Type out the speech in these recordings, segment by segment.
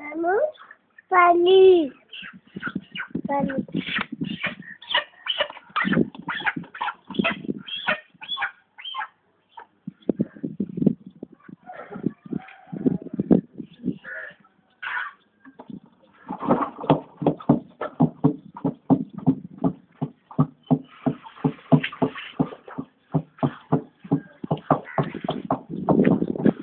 Maman, salut. Salut.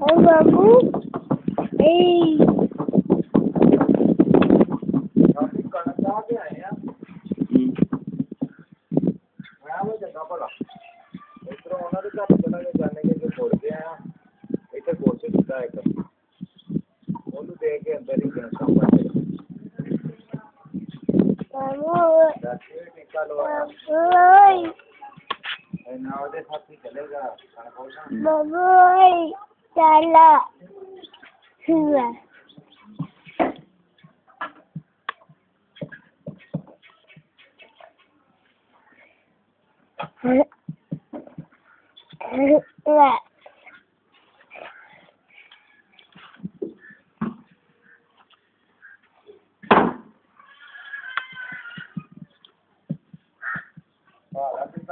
Oh, maman. Hey. ಬೇಗ ಬರೀ बाबू चला हुआ Yeah.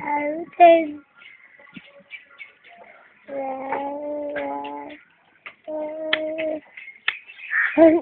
everything. Yeah, yeah,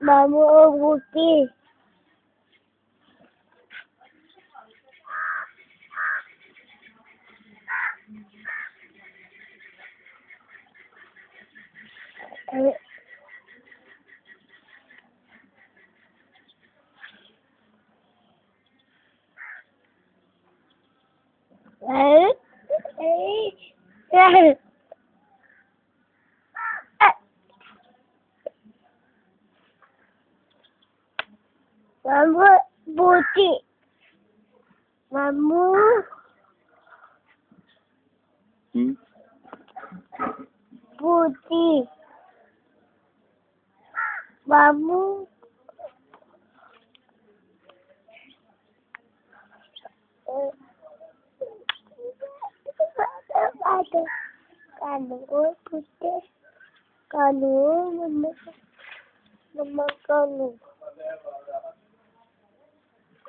law-wal oqi e ấy Mambu putih. mamu Hmm? Putih. mamu Ada kalung putih, kalung memakai kalung.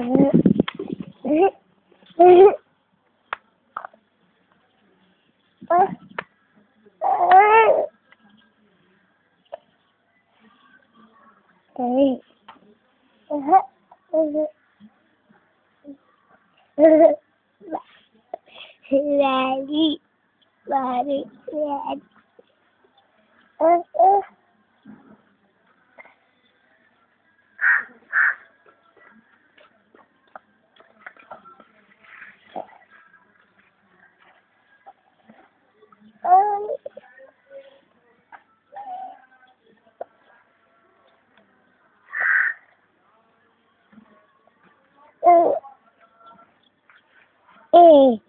Daddy, daddy, daddy. Uh, uh. 哦。